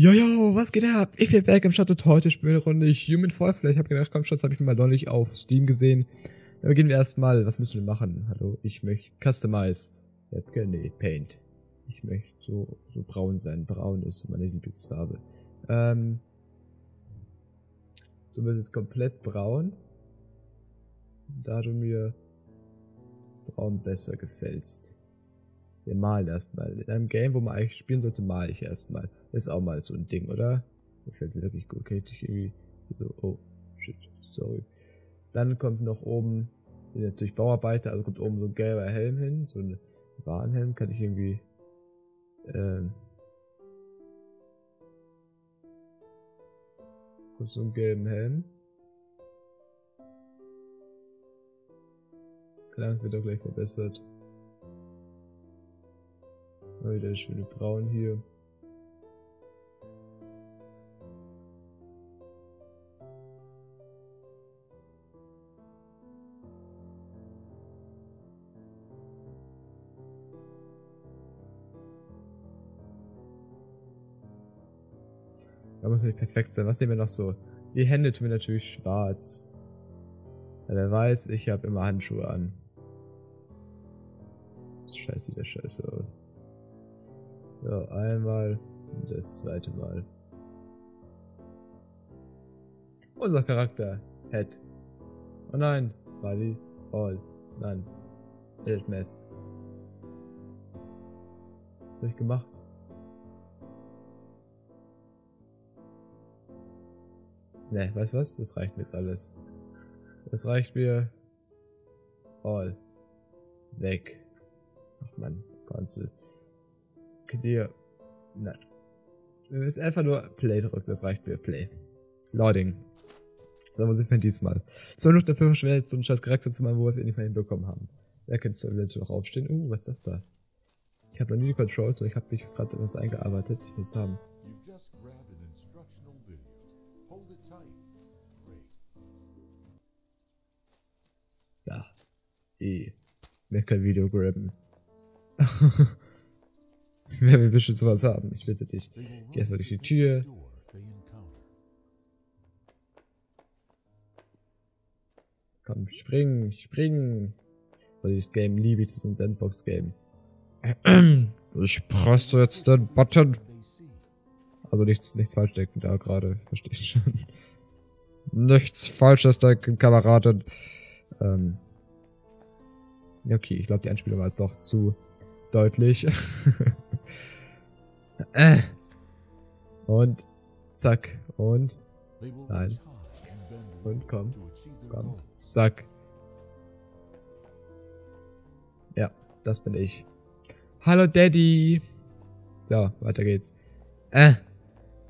Jojo, was geht ab? Ich bin back im Chat und heute spielen wir eine Runde Human Fall. Vielleicht habe gedacht, komm, Schatz, habe ich mal neulich auf Steam gesehen. Dann beginnen wir erstmal. Was müssen wir machen? Hallo, ich möchte Customize. Nee, Paint. Ich möchte so, so braun sein. Braun ist meine Lieblingsfarbe. Ähm. Du bist jetzt komplett braun. Da du mir braun besser gefällst. Wir malen erstmal. In einem Game, wo man eigentlich spielen sollte, male ich erstmal. Ist auch mal so ein Ding, oder? Mir wirklich gut. Kann ich irgendwie so, oh, shit, sorry. Dann kommt noch oben, natürlich Bauarbeiter, also kommt oben so ein gelber Helm hin, so ein Warnhelm, kann ich irgendwie, ähm, so einen gelben Helm. Klang wird auch gleich verbessert. Oh, wieder schöne Braun hier. Da muss nicht perfekt sein. Was nehmen wir noch so? Die Hände tun wir natürlich schwarz. Ja, wer weiß, ich habe immer Handschuhe an. Scheiße, sieht der scheiße aus. So, einmal und das zweite Mal. Unser Charakter. Head. Oh nein. Body. All. Nein. Edit Mask. Hab ich gemacht? Ne, weißt was? Das reicht mir jetzt alles. Das reicht mir. All. Weg. Ach man, Console. Clear. Nein. Wir müssen einfach nur Play drücken, das reicht mir. Play. Loading. So muss ich für diesmal. Zwei Minuten dafür verschwendet, so einen scheiß Charakter zu machen, wo wir es eh nicht mehr hinbekommen haben. Wer könnte zur Village noch aufstehen? Uh, was ist das da? Ich habe noch nie die Controls und ich habe mich gerade etwas eingearbeitet. Ich will es haben. Ja. Eh. Mir kein Video grabben. Wer will bestimmt sowas haben? Ich bitte dich. Geh erstmal durch die Tür. Komm, springen, springen. Weil ich das Game liebe, das ist ein Sandbox-Game. Ich presse jetzt den Button. Also nichts, nichts falsch denken da gerade, verstehe ich schon. Nichts falsches denken, Kameraden. Ähm. Ja, okay, ich glaube, die Anspielung war jetzt doch zu deutlich. Äh. Und zack. Und nein. Und komm. Komm. Zack. Ja, das bin ich. Hallo Daddy. So, weiter geht's. Äh.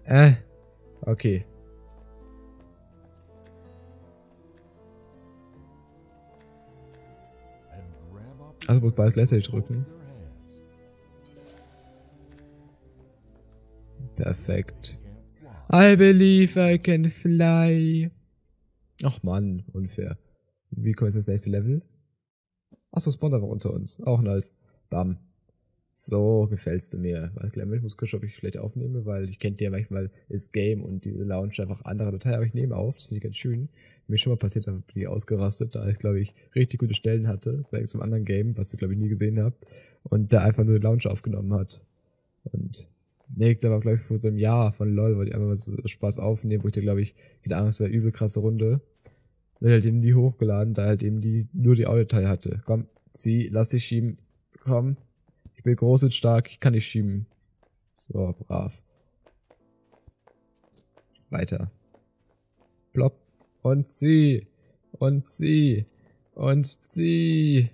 Äh. Okay. Also, gut, beides lässt sich drücken. Perfekt. I believe I can fly. Ach man, unfair. Wie kommen wir jetzt ins nächste Level? Achso, spawnt einfach unter uns. Auch nice. Bam. So gefällst du mir. Weil ich muss gucken, ob ich vielleicht aufnehme, weil ich kennt ja manchmal ist Game und diese Lounge einfach andere Datei, aber ich nehme auf. Das finde ich ganz schön. Mir schon mal passiert, da bin ich ausgerastet, da ich glaube ich richtig gute Stellen hatte bei irgendeinem anderen Game, was ihr glaube ich nie gesehen habt. Und der einfach nur die Lounge aufgenommen hat. Und Nee, da war, glaube ich, vor so einem Jahr von LOL, wollte ich einfach mal so Spaß aufnehmen, wo ich da, glaube ich, keine Ahnung, es war eine übel krasse Runde. Und halt eben die hochgeladen, da halt eben die nur die Audiodatei hatte. Komm, zieh, lass dich schieben. Komm. Ich bin groß und stark, ich kann dich schieben. So, brav. Weiter. Plopp. Und zieh. Und zieh. Und zieh.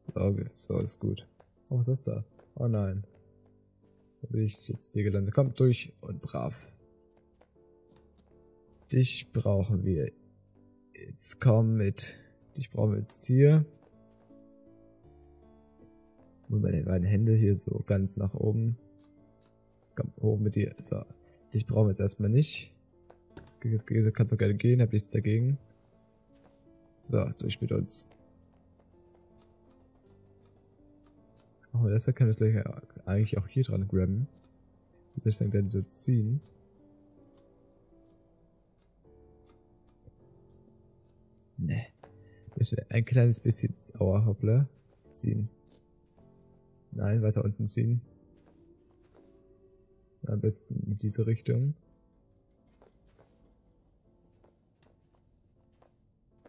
So, so ist gut. Oh, was ist da? Oh nein. Wo ich jetzt hier gelandet? Kommt durch und brav. Dich brauchen wir. Jetzt komm mit. Dich brauchen wir jetzt hier. Nur meine beiden Hände hier so ganz nach oben. Komm, hoch mit dir. So. Dich brauchen wir jetzt erstmal nicht. Kannst auch gerne gehen, hab nichts dagegen. So, durch mit uns. Oh, deshalb kann ich gleich eigentlich auch hier dran grabben. Wie soll ich das denn so ziehen? Ne. Müssen wir ein kleines bisschen Auerhoppler ziehen. Nein, weiter unten ziehen. Am besten in diese Richtung.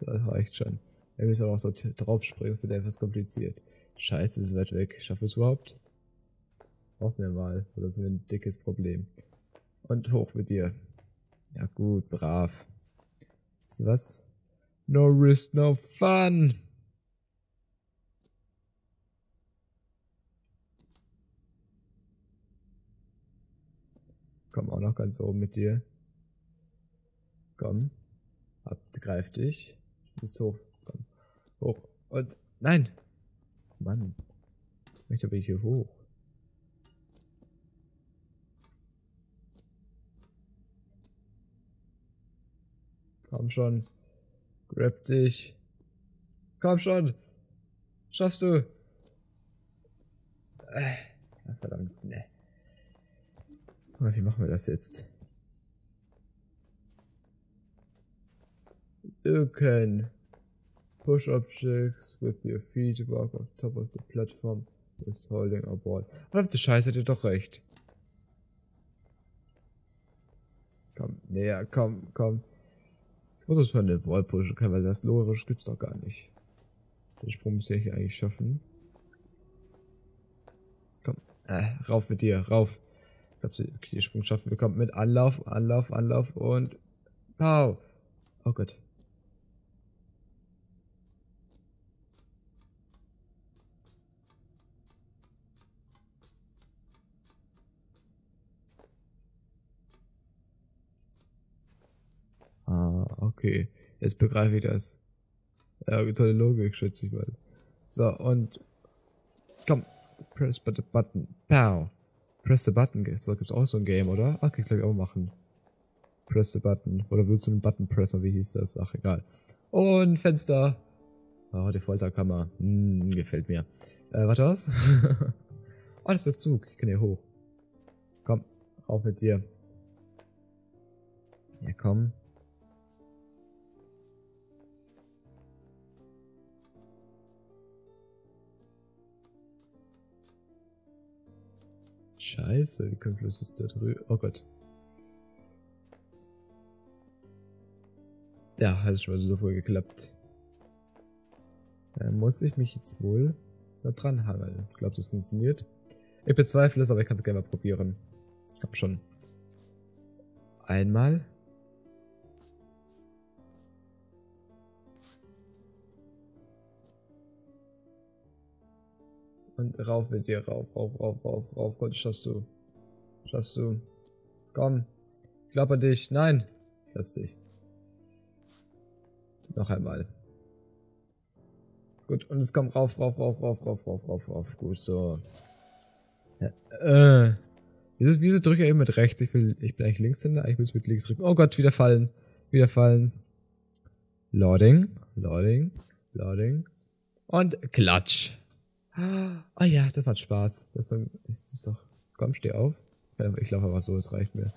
Das reicht schon. Wir müssen auch so drauf springen, das wird etwas kompliziert. Scheiße, ist weit weg. Schaffen wir es überhaupt? Hoffen wir mal. Sind wir ein dickes Problem. Und hoch mit dir. Ja gut, brav. Ist was? No risk, no fun. Komm auch noch ganz oben mit dir. Komm. Abgreif dich. Bis hoch. Hoch. Und. Nein! Mann. Ich möchte aber hier hoch. Komm schon. Grab dich. Komm schon. Schaffst du. Äh, verdammt, ne. Wie machen wir das jetzt? Can push objects with your feet walk on top of the platform with holding a ball. Verdammte Scheiße, hat ihr doch recht. Komm, näher, komm, komm. Ich muss mal eine Ball pushen können, weil das logisch gibt's doch gar nicht. Den Sprung muss ich eigentlich schaffen. Komm, äh, rauf mit dir, rauf. Ich glaube, okay, den Sprung schaffen wir. Kommt mit Anlauf, Anlauf, Anlauf und Pow. Oh Gott. Ah, okay. Jetzt begreife ich das. Ja, tolle Logik, schätze ich mal. So, und komm, press the button. Pow. Press the button. So, gibt's auch so ein Game, oder? Okay, glaube ich auch machen. Press the button. Oder willst du einen Button pressen? Wie hieß das? Ach, egal. Und Fenster. Oh, die Folterkammer. Hm, gefällt mir. Äh, warte was? oh, das ist der Zug. Ich kann hier hoch. Komm, auf mit dir. Ja, komm. Scheiße, wie kommt bloß jetzt da drüben? Oh Gott. Ja, hat schon mal so voll geklappt. Da muss ich mich jetzt wohl da dran hangeln. Ich glaube, das funktioniert. Ich bezweifle es, aber ich kann es gerne mal probieren. Ich hab schon einmal Und rauf mit dir, rauf, rauf, rauf, rauf, rauf. Gott, schaffst du. Schaffst du. Komm. Klapper dich. Nein. Lass dich. Noch einmal. Gut, und es kommt rauf, rauf, rauf, rauf, rauf, rauf, rauf, rauf. Gut, so. Ja, äh. Wieso, wieso drücke ich eben mit rechts? Ich will, ich bin eigentlich Linkshänder, ich muss mit links drücken. Oh Gott, wieder fallen. Wieder fallen. Loading, loading, loading. Und klatsch. Ah ja, das macht Spaß. Das ist, das doch. Komm, steh auf. Ich laufe einfach so, es reicht mir.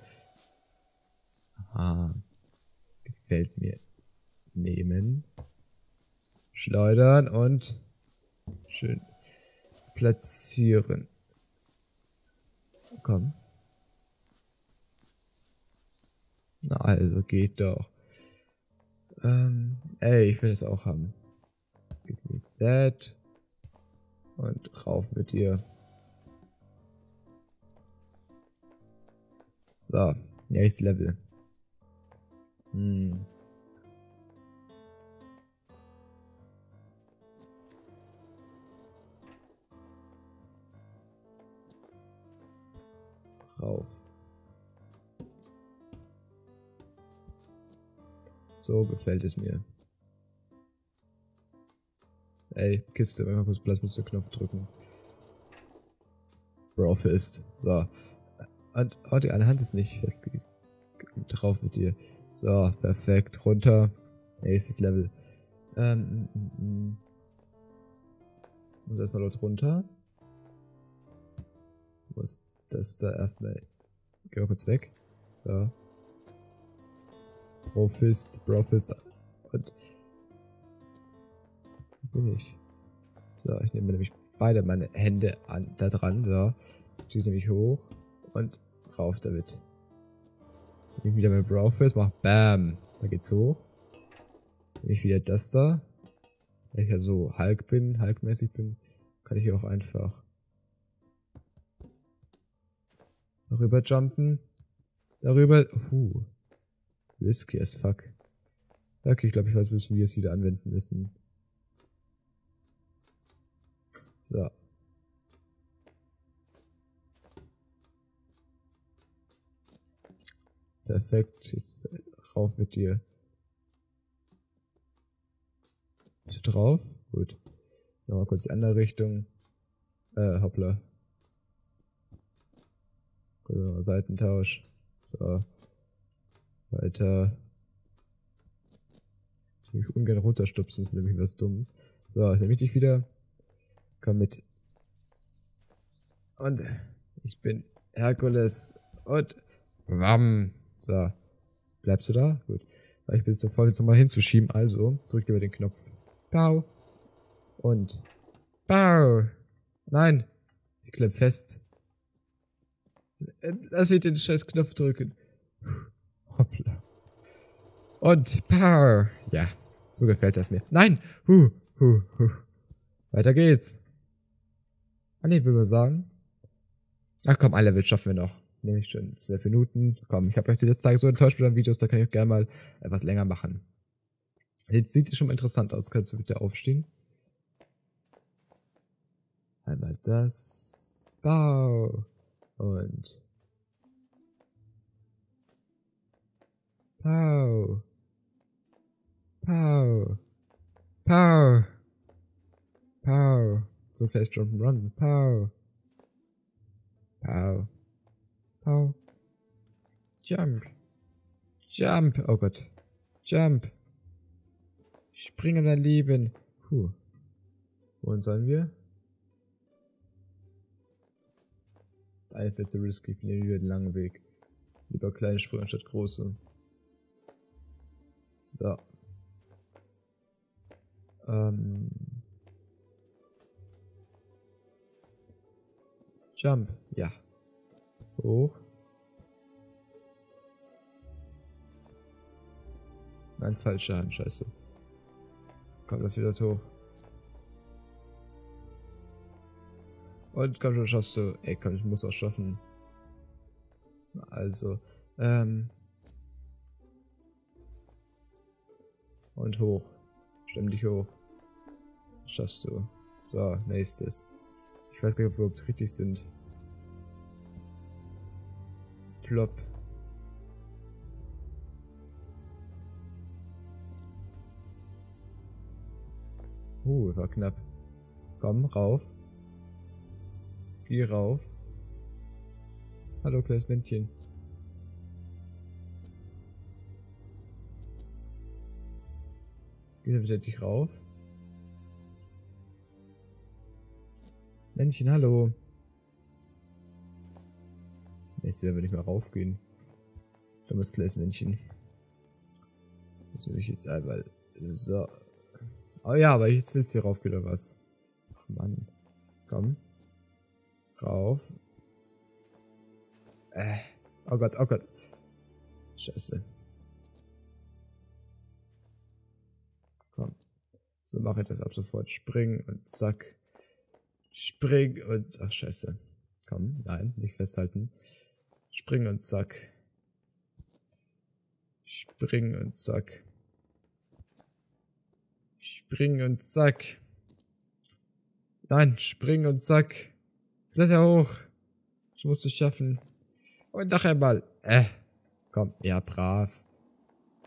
Aha. Gefällt mir. Nehmen. Schleudern und schön platzieren. Komm. Na also, geht doch. Ähm, ey, ich will es auch haben. Give me that. Und rauf mit dir. So, nächstes Level. Hm. Rauf. So gefällt es mir. Ey, Kiste, man kurz Platz muss, den Knopf drücken. Brofist. So. Und, oh, die eine Hand ist nicht festgelegt. Drauf mit dir. So, perfekt. Runter. Nächstes Level. Ähm, mm, mm. mm. Muss erstmal dort runter. Muss das da erstmal. Geh mal kurz weg. So. Profist, Profist. Und. Bin ich? So, ich nehme nämlich beide meine Hände an, da dran. So. Tue nämlich hoch und rauf damit. Nehme wieder mein Brofist, mach BAM. Da geht's hoch. Nehme ich wieder das da. Weil ich ja so Hulk bin, Hulk-mäßig bin, kann ich hier auch einfach rüber jumpen. Darüber. Uh. Risky as fuck. Okay, ich glaube, ich weiß, wie wir es wieder anwenden müssen. So. Perfekt. Jetzt rauf mit dir. Bist du drauf? Gut. Nochmal kurz die andere Richtung. Äh, hoppla. Gut, Seitentausch. So. Weiter. Ich will mich ungern runterstupsen, ist nämlich was dumm. So, jetzt nehme ich dich wieder. Komm mit. Und ich bin Herkules. Und Wam. So. Bleibst du da? Gut. Ich bin jetzt sofort jetzt nochmal hinzuschieben. Also, drück dir den Knopf. Bau. Und. Bau. Nein. Ich klemm fest. Lass mich den scheiß Knopf drücken. Hoppla. Und Power. Ja, so gefällt das mir. Nein. Huh, huh, huh. Weiter geht's. Ah ne, würde sagen. Ach komm, ein Level schaffen wir noch. Nämlich schon zwölf Minuten. Komm, ich habe euch die letzten Tage so enttäuscht mit den Videos, da kann ich auch gerne mal etwas länger machen. Jetzt sieht es schon mal interessant aus. Kannst du bitte aufstehen? Einmal das. Bau. Und. Pow. Pow. Pow. Pow. So vielleicht Jump'n'Run. Pow. Pow. Pow. Jump. Jump. Oh Gott. Jump. Springen dein Leben. Puh. Wohin sollen wir? Eigentlich wird zu risky. Ich nehme lieber den langen Weg. Lieber kleine Sprünge statt große. So. Ähm. Jump. Ja. Hoch. Nein, falsche Hand, scheiße. Kommt das wieder hoch. Und komm schon, schaffst du. Ey, komm, ich muss auch schaffen. Also, ähm. Und hoch. Ständig hoch. Schaffst du. So, nächstes. Ich weiß gar nicht, ob wir überhaupt richtig sind. Plop. Uh, war knapp. Komm, rauf. Geh rauf. Hallo, kleines Männchen. Geh selbstverständlich rauf. Männchen, hallo. Jetzt werden wir nicht mehr raufgehen. Dummes kleines Männchen. Das will ich jetzt einmal. So. Oh ja, aber jetzt willst du hier raufgehen oder was? Ach Mann. Komm. Rauf. Äh. Oh Gott, oh Gott. Scheiße. Komm. So mache ich das ab sofort. Spring und zack. Spring und... Ach, scheiße. Komm, nein, nicht festhalten. Spring und zack. Spring und zack. Spring und zack. Nein, spring und zack. Kletter hoch. Ich muss es schaffen. Und noch einmal. Äh. Komm, ja, brav.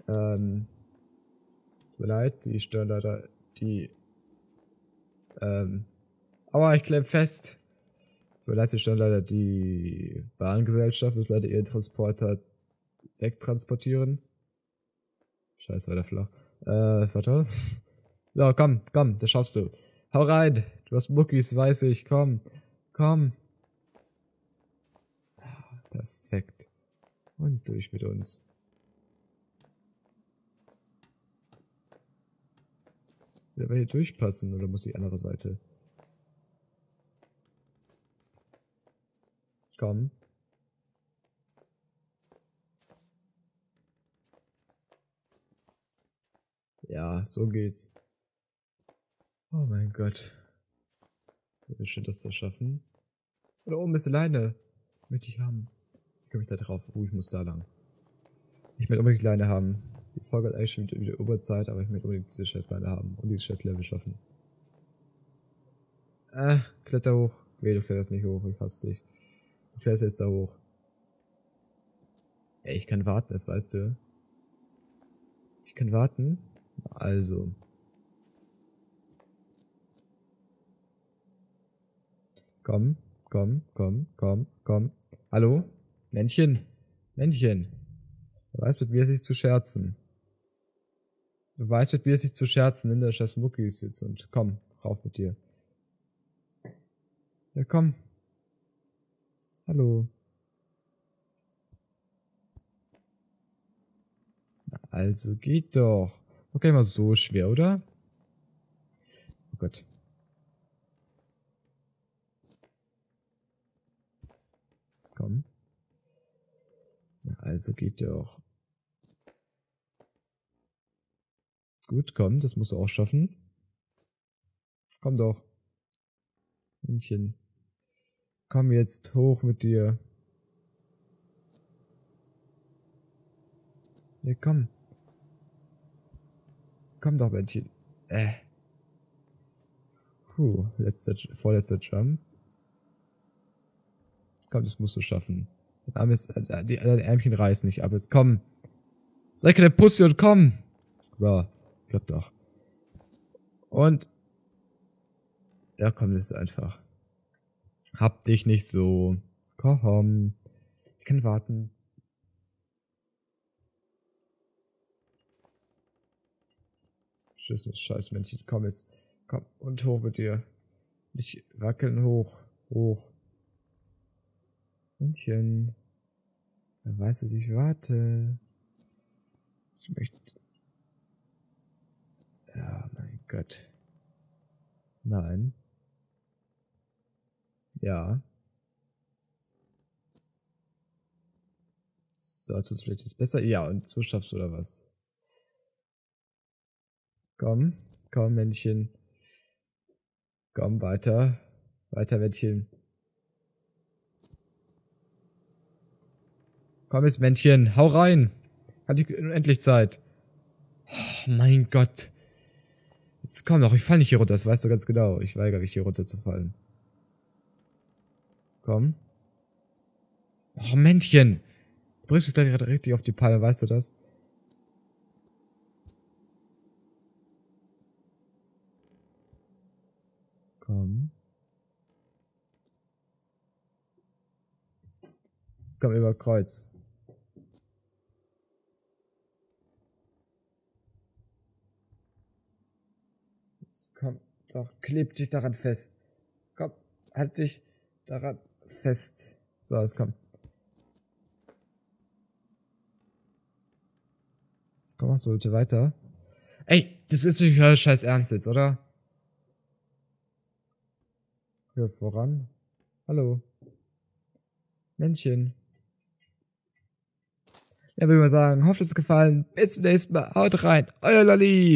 Ähm. Tut mir leid, die Steuerleiter, die. Ähm. Aber ich klemm fest. Tut mir leid, die Steuerleiter, die Bahngesellschaft muss leider ihren Transporter wegtransportieren. Scheiße, war der flach. Äh, warte. So, komm, komm, das schaffst du. Hau rein. Du hast Muckis, weiß ich. Komm. Komm. Perfekt. Und durch mit uns. Will aber hier durchpassen oder muss die andere Seite? Komm. Ja, so geht's. Oh mein Gott. Wie will das da schaffen? Oder oben ist Leine. Möchte ich haben. Wie komme ich da drauf? Uh, ich muss da lang. Ich möchte unbedingt Leine haben. Die Folge hat eigentlich schon wieder Überzeit, aber ich möchte unbedingt diese Scheißleine haben und dieses Scheiß-Level schaffen. Äh, kletter hoch. Weh, du kletterst nicht hoch, ich hasse dich. Du kletterst jetzt da hoch. Ey, ich kann warten, das weißt du. Ich kann warten. Also. Komm, komm, komm, komm, komm. Hallo? Männchen? Männchen. Du weißt, mit mir es sich zu scherzen. Du weißt, mit mir es sich zu scherzen in der scheiß Muckis jetzt und komm, rauf mit dir. Ja, komm. Hallo. Also geht doch. War mal so schwer, oder? Oh Gott. Komm. Ja, also geht doch. Gut, komm, das musst du auch schaffen. Komm doch. Männchen. Komm jetzt hoch mit dir. Ja, komm. Komm doch, Männchen. Äh. Puh, letzter, vorletzter Jump. Komm, das musst du schaffen. Dein Arm ist, äh, die, deine Ärmchen reißen nicht ab. Jetzt komm. Sei keine Pussy und komm. So, klappt doch. Und. Ja, komm, das ist einfach. Hab dich nicht so. Komm. Ich kann warten. Tschüss, scheiß Männchen. Komm jetzt. Komm und hoch mit dir. Nicht wackeln hoch. Hoch. Männchen. Wer weiß, dass ich warte. Ich möchte. Ja, mein Gott. Nein. Ja. So, tut's vielleicht jetzt besser? Ja, und so schaffst du oder was? Komm, komm, Männchen. Komm, weiter. Weiter, Männchen. Komm jetzt, Männchen. Hau rein. Hat die unendlich Zeit. Oh, mein Gott. Jetzt komm doch, ich fall nicht hier runter. Das weißt du ganz genau. Ich weigere mich, hier runter zu fallen. Komm. Oh, Männchen. Du bringst mich gleich richtig auf die Palme, weißt du das? Komm. Es kommt über Kreuz. Jetzt komm, doch, kleb dich daran fest. Komm, halt dich daran fest. So, es kommt. Komm, mach so bitte weiter. Ey, das ist nicht scheiß Ernst jetzt, oder? Ja, voran. Hallo. Männchen. Ja, würde ich mal sagen, hoffe es gefallen. Bis zum nächsten Mal. Haut rein. Euer Lolli.